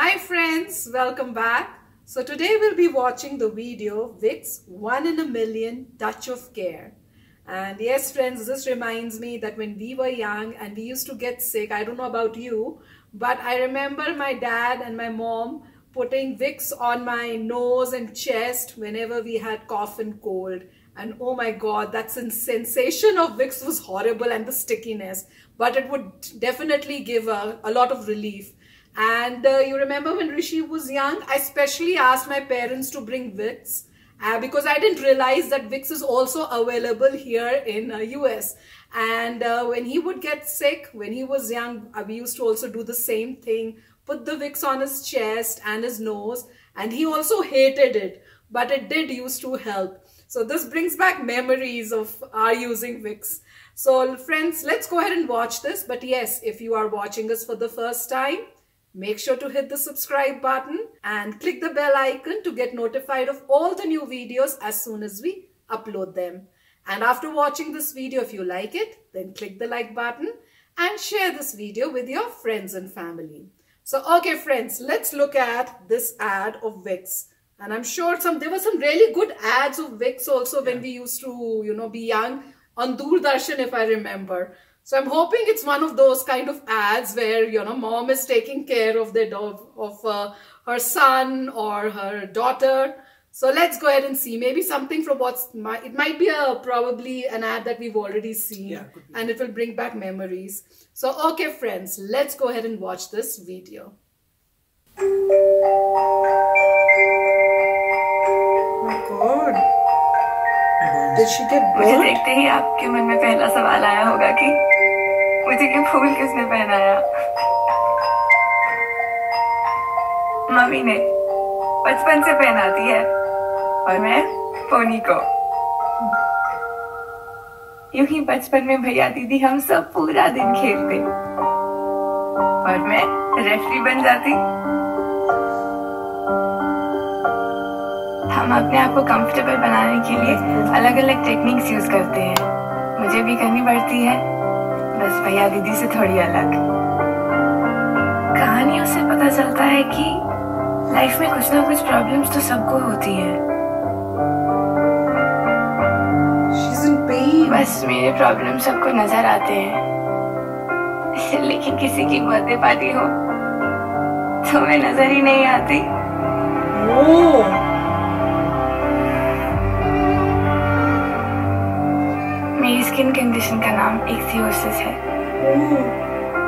Hi friends, welcome back. So today we'll be watching the video Vicks 1 in a Million Touch of Care. And yes friends, this reminds me that when we were young and we used to get sick, I don't know about you, but I remember my dad and my mom putting Vicks on my nose and chest whenever we had cough and cold. And oh my God, that sensation of Vicks was horrible and the stickiness, but it would definitely give a, a lot of relief. And uh, you remember when Rishi was young, I specially asked my parents to bring Vicks uh, because I didn't realize that Vicks is also available here in uh, US. And uh, when he would get sick, when he was young, uh, we used to also do the same thing, put the Vicks on his chest and his nose. And he also hated it, but it did used to help. So this brings back memories of our using Vicks. So friends, let's go ahead and watch this. But yes, if you are watching us for the first time, make sure to hit the subscribe button and click the bell icon to get notified of all the new videos as soon as we upload them. And after watching this video, if you like it, then click the like button and share this video with your friends and family. So, okay friends, let's look at this ad of Vicks. And I'm sure some there were some really good ads of Vicks also when we used to, you know, be young on Doordarshan, if I remember. So I'm hoping it's one of those kind of ads where, you know, mom is taking care of their dog, of uh, her son or her daughter. So let's go ahead and see. Maybe something from what's my, it might be a probably an ad that we've already seen Yeah, and it will bring back memories. So okay friends, let's go ahead and watch this video. Oh God. Did she get मुझे burnt? देखते ही आपके मन में पहला सवाल आया होगा कि मुझे ये फूल किसने पहनाया? मम्मी ने बचपन से पहनाती है, और मैं पोनी को। यूँ ही बचपन में भैया दीदी हम सब पूरा दिन खेलते। और मैं रेफरी बन जाती। हम अपने आप को कंफर्टेबल बनाने के लिए अलग अलग टेक्निक्स यूज़ करते हैं। मुझे भी करनी पड़ती है। बस भैया दीदी से थोड़ी अलग कहानियों से पता चलता है कि लाइफ में कुछ ना कुछ प्रॉब्लम्स तो सबको होती है. बस मेरे प्रॉब्लम सबको नज़र आते हैं लेकिन किसी की बर्थडे पार्टी हो तो मैं नज़र ही नहीं आती Oh. स्किन कंडीशन का नाम एक्सियोसिस है.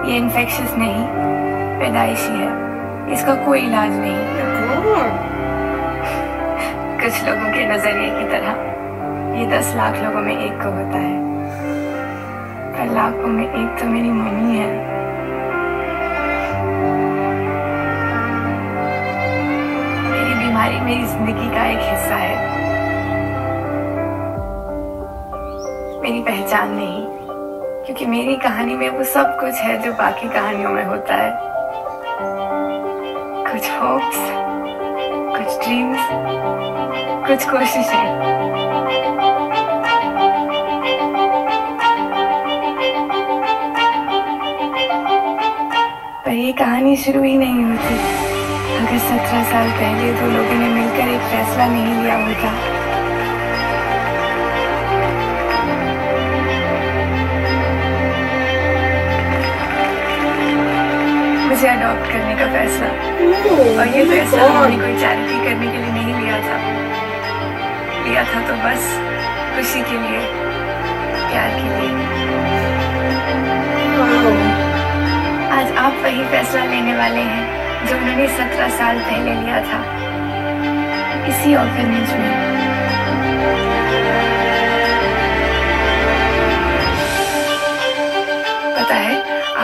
ये इन्फेक्शियस नहीं, पैदाइशी है। इसका कोई इलाज नहीं। कुछ लोगों के नज़रिए की तरह, ये दस लाख लोगों में एक को होता है। पर लाखों में एक तो मेरी मम्मी है। मेरी बीमारी मेरी ज़िंदगी का एक हिस्सा है। मेरी पहचान नहीं। क्योंकि मेरी कहानी में वो सब कुछ है जो बाकी कहानियों में होता है। कुछ होप्स कुछ ड्रीम्स कुछ कोशिशें। पर ये कहानी शुरू ही नहीं होती। अगर सत्रह साल पहले दो लोगों ने मिलकर एक फैसला नहीं लिया होता मुझे अडॉप्ट करने का फैसला. और ये फैसला हमने कोई चैरिटी करने के लिए नहीं लिया था। लिया था तो बस खुशी के लिए, प्यार के लिए। आज आप वही फैसला लेने वाले हैं, जो उन्होंने सत्रह साल पहले लिया था। इसी ऑर्फनेज में।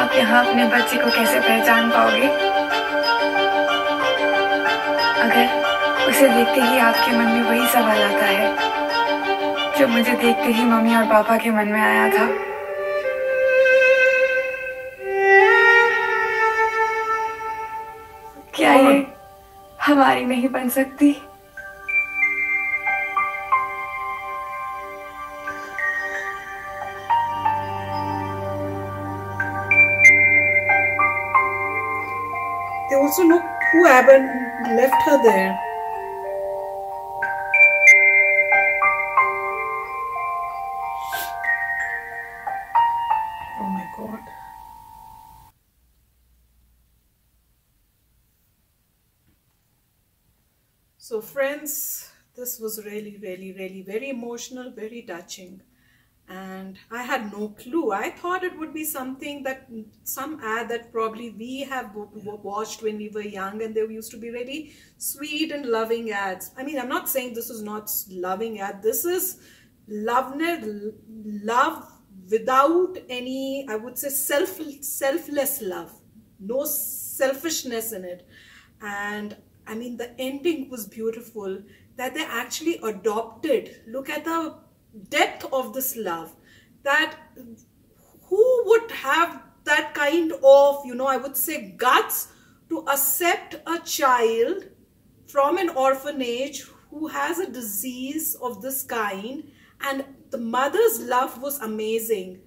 आप यहाँ अपने बच्चे को कैसे पहचान पाओगे? अगर उसे देखते ही आपके मन में वही सवाल आता है जो मुझे देखते ही मम्मी और पापा के मन में आया था। क्या ये हमारी नहीं बन सकती? Look left her there. Oh my god. So, friends, this was really, really, really very emotional, very touching. And I had no clue. I thought it would be something that some ad that probably we have watched when we were young, and they used to be really sweet and loving ads. I mean, I'm not saying this is not loving ad. This is love, love without any, I would say, self selfless love. No selfishness in it. And I mean, the ending was beautiful that they actually adopted. Look at the depth of this love. That who would have that kind of, you know, I would say guts to accept a child from an orphanage who has a disease of this kind and the mother's love was amazing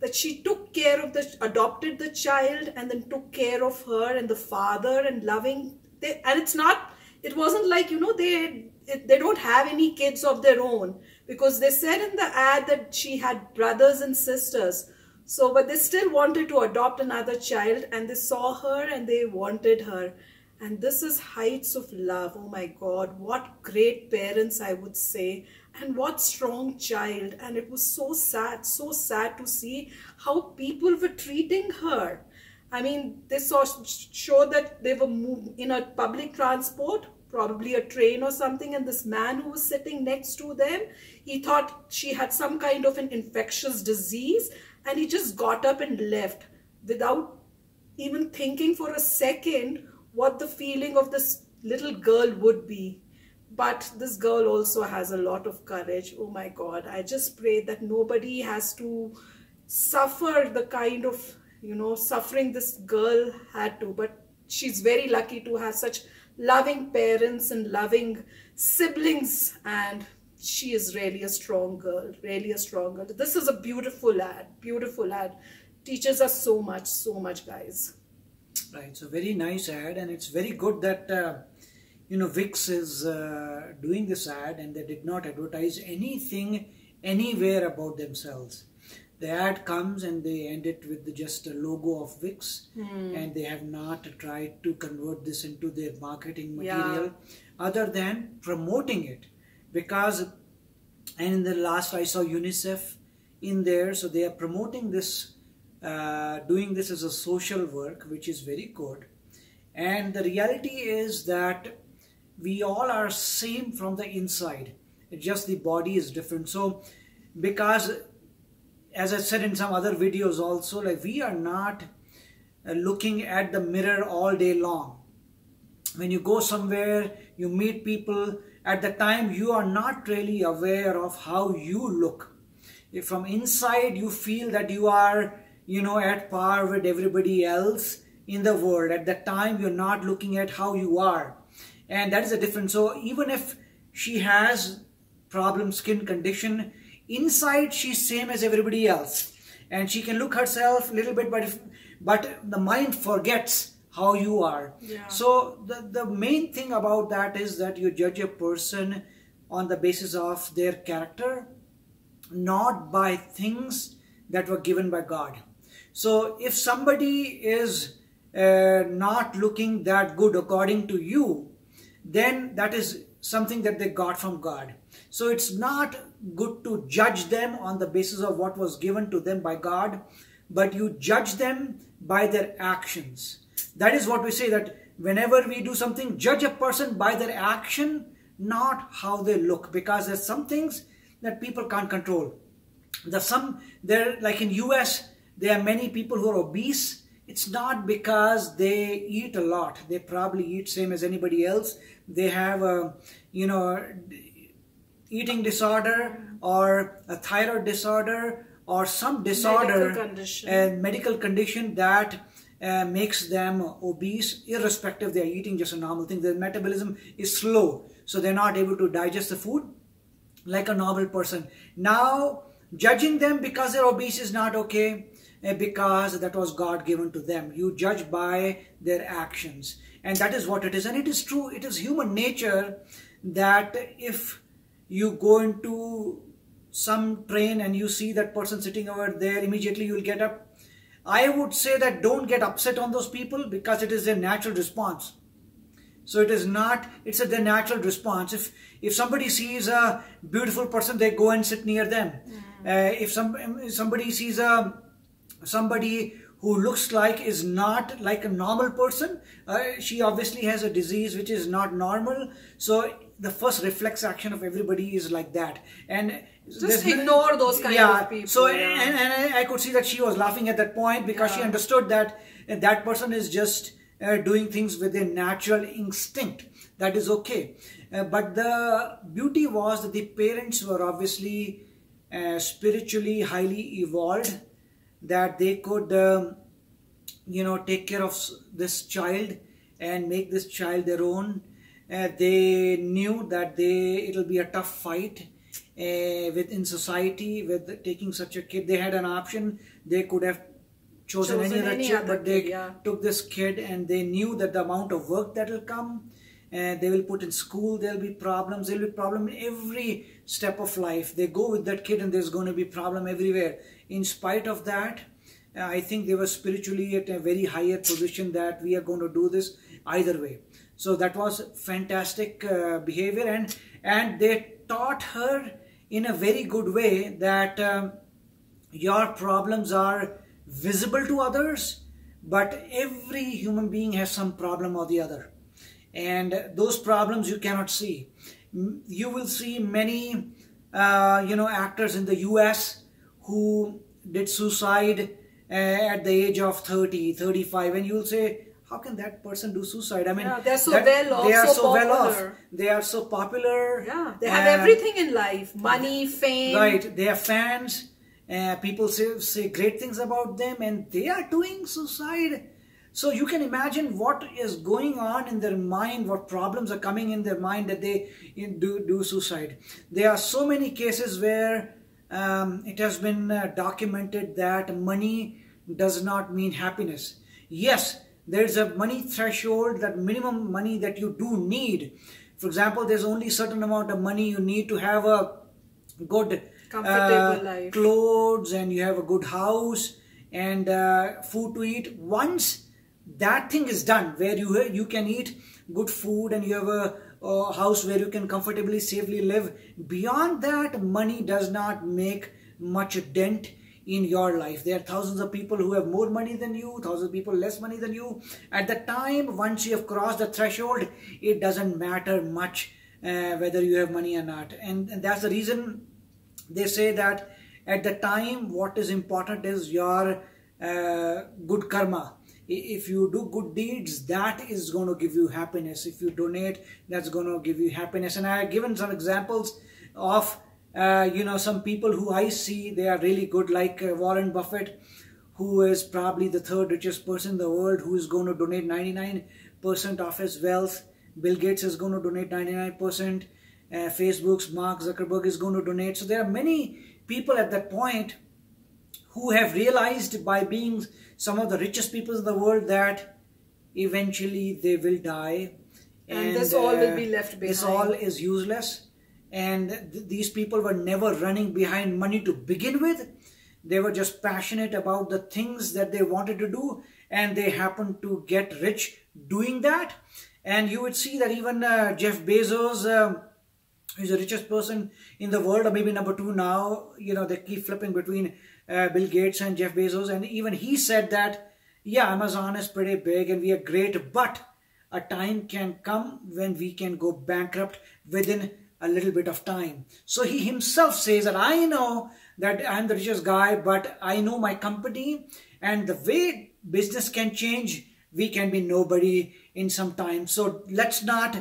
that she took care of the adopted the child and then took care of her and the father and loving they, and it's not it wasn't like you know they they don't have any kids of their own because they said in the ad that she had brothers and sisters. So but they still wanted to adopt another child and they saw her and they wanted her. And this is heights of love. Oh my god what great parents i would say. And what strong child. And it was so sad so sad to see how people were treating her. I mean they saw showed that they were in a public transport probably a train or something and this man who was sitting next to them he thought she had some kind of an infectious disease and he just got up and left without even thinking for a second what the feeling of this little girl would be. But this girl also has a lot of courage. Oh my god. I just pray that nobody has to suffer the kind of you know suffering this girl had to. But she's very lucky to have such loving parents and loving siblings and she is really a strong girl really a strong girl this is a beautiful ad beautiful ad. Teaches us so much so much guys. Right so very nice ad and it's very good that uh, you know Vicks is uh, doing this ad and they did not advertise anything anywhere about themselves the ad comes and they end it with the, just a logo of Vicks Hmm. and they have not tried to convert this into their marketing material Yeah. other than promoting it because and in the last I saw UNICEF in there so they are promoting this uh, doing this as a social work which is very good and the reality is that we all are same from the inside just the body is different so because as I said in some other videos also, like we are not uh, looking at the mirror all day long. When you go somewhere, you meet people, at the time you are not really aware of how you look. If from inside you feel that you are, you know, at par with everybody else in the world, at the time you're not looking at how you are. And that is a difference. So even if she has problem skin condition, inside she's same as everybody else and she can look herself a little bit but if, but the mind forgets how you are Yeah. so the, the main thing about that is that you judge a person on the basis of their character not by things that were given by god so if somebody is uh, not looking that good according to you then that is something that they got from God. So it's not good to judge them on the basis of what was given to them by God, but you judge them by their actions. That is what we say that whenever we do something, judge a person by their action, not how they look, because there's some things that people can't control. There's some there like in US, there are many people who are obese it's not because they eat a lot they probably eat same as anybody else they have a you know eating disorder or a thyroid disorder or some disorder Medical condition. a medical condition that uh, makes them obese irrespective they're eating just a normal thing their metabolism is slow so they're not able to digest the food like a normal person now judging them because they're obese is not okay eh, because that was God given to them. You judge by their actions. and that is what it is and it is true it is human nature that if you go into some train and you see that person sitting over there immediately you will get up. I would say that don't get upset on those people because it is their natural response. So it is not it's a their natural response. If if somebody sees a beautiful person they go and sit near them. Uh, if some if somebody sees a somebody who looks like is not like a normal person. Uh, she obviously has a disease which is not normal. So the first reflex action of everybody is like that. And Just ignore those kind yeah, of people, so yeah. and, and I, could see that she was laughing at that point because she understood that that person is just uh, doing things with a natural instinct. That is okay. Uh, but the beauty was that the parents were obviously uh, spiritually highly evolved that they could um, you know take care of this child and make this child their own. Uh, they knew that they it'll be a tough fight uh, within society with taking such a kid. They had an option. They could have chosen, Chosen any other any kid other but they kid, yeah. took this kid and they knew that the amount of work that will come and they will put in school there'll be problems there'll be problem in every step of life. They go with that kid and there's going to be problem everywhere in spite of that uh, i think they were spiritually at a very higher position that we are going to do this either way. So that was fantastic uh, behavior and and they taught her in a very good way that um, your problems are visible to others but every human being has some problem or the other. And those problems you cannot see. You will see many uh, you know actors in the us who did suicide uh, at the age of 30 35 and you will say how can that person do suicide i mean Yeah, they're so that- well off, they are so so, well off popular. they are so popular Yeah, they have uh, everything in life money, fame. Right, they are fans. Uh, people say, say great things about them, and they are doing suicide. So you can imagine what is going on in their mind, what problems are coming in their mind that they do do suicide. There are so many cases where um, it has been uh, documented that money does not mean happiness. Yes, there is a money threshold, that minimum money that you do need. For example, there's only certain amount of money you need to have a good Comfortable uh, life. clothes and you have a good house and uh, food to eat once that thing is done where you you can eat good food and you have a, a house where you can comfortably safely live. Beyond that money does not make much dent in your life. There are thousands of people who have more money than you thousands of people less money than you. At the time once you have crossed the threshold it doesn't matter much uh, whether you have money or not. And, and that's the reason they say that at the time what is important is your uh, good karma if you do good deeds that is going to give you happiness. If you donate that's going to give you happiness. And i have given some examples of uh, you know some people who i see they are really good like uh, warren buffett who is probably the third richest person in the world who is going to donate 99% of his wealth. Bill gates is going to donate 99% uh, Facebook's Mark Zuckerberg is going to donate. So there are many people at that point who have realized by being some of the richest people in the world that eventually they will die. uh, And this all will be left behind. This all is useless. And th- these people were never running behind money to begin with. They were just passionate about the things that they wanted to do, and they happened to get rich doing that. And you would see that even uh, Jeff Bezos, um, who's the richest person in the world, or maybe number two now. You know, they keep flipping between uh, Bill Gates and Jeff Bezos, and even he said that, yeah, Amazon is pretty big and we are great, but a time can come when we can go bankrupt within a little bit of time. So he himself says that I know that I'm the richest guy, but I know my company and the way business can change, we can be nobody in some time. So let's not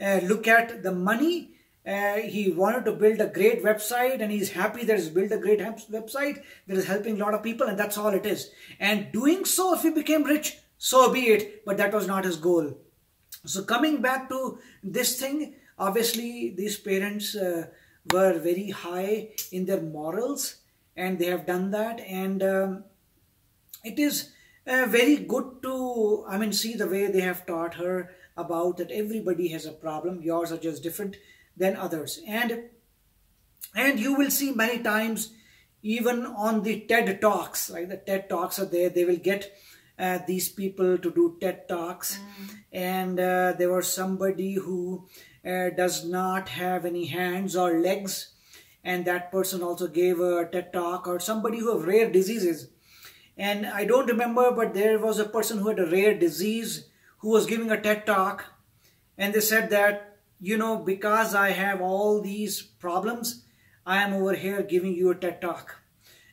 uh, look at the money. Uh, he wanted to build a great website and he's happy that he's built a great website that is helping a lot of people and that's all it is. And doing so, if he became rich, so be it, but that was not his goal. So coming back to this thing, obviously these parents uh, were very high in their morals and they have done that and um, it is uh, very good to i mean see the way they have taught her about that everybody has a problem yours are just different than others. And and you will see many times even on the ted talks right? The ted talks are there. They will get uh, these people to do ted talks. And uh, there was somebody who uh, does not have any hands or legs. And that person also gave a ted talk or somebody who have rare diseases. And I don't remember, but there was a person who had a rare disease who was giving a TED talk. And they said that, you know, because I have all these problems, I am over here giving you a TED talk.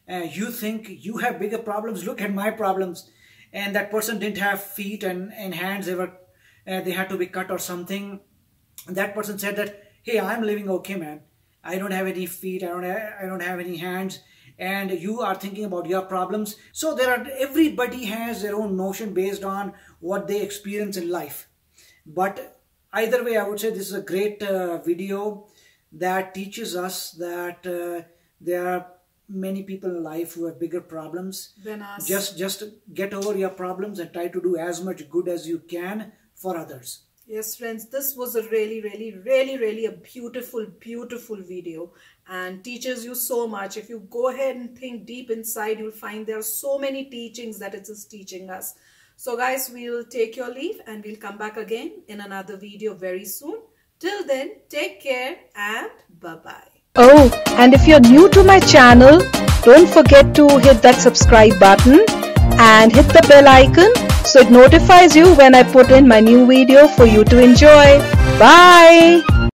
Uh, you think you have bigger problems? Look at my problems. And that person didn't have feet and, and hands. They were, uh, they had to be cut or something. And that person said that, hey, I'm living okay, man. I don't have any feet. I don't I don't have any hands and you are thinking about your problems so there are everybody has their own notion based on what they experience in life but either way i would say this is a great uh, video that teaches us that uh, there are many people in life who have bigger problems Than us. just just get over your problems and try to do as much good as you can for others Yes, friends, this was a really, really, really, really a beautiful, beautiful video and teaches you so much. If you go ahead and think deep inside, you'll find there are so many teachings that it is teaching us. So guys, we'll take your leave and we'll come back again in another video very soon. Till then, take care and bye-bye. Oh, and if you're new to my channel, don't forget to hit that subscribe button and hit the bell icon so it notifies you when I put in my new video for you to enjoy. Bye!